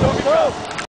go, go.